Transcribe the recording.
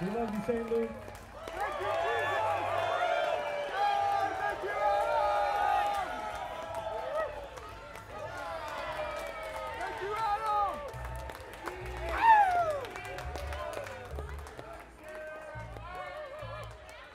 We love you, St. Luke.